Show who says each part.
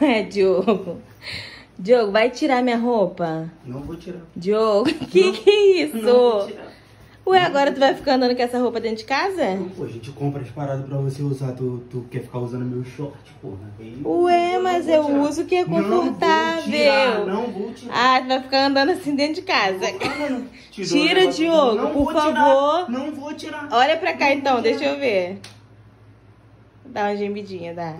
Speaker 1: Ué, Diogo. Diogo, vai tirar minha roupa?
Speaker 2: Não vou tirar.
Speaker 1: Diogo, que que é isso?
Speaker 2: Não vou tirar.
Speaker 1: Ué, agora tu vai ficar andando com essa roupa dentro de casa?
Speaker 2: Pô, a gente compra as paradas pra você usar. Tu, tu quer ficar usando meu short, porra. Né?
Speaker 1: Ué, mas eu
Speaker 2: tirar.
Speaker 1: uso o que é
Speaker 2: Não vou
Speaker 1: confortável.
Speaker 2: tirar, Não vou tirar.
Speaker 1: Ah, tu vai ficar andando assim dentro de casa. Tira, Diogo, por favor.
Speaker 2: Não vou tirar.
Speaker 1: Olha pra cá então, deixa eu ver. Dá uma gemidinha, dá.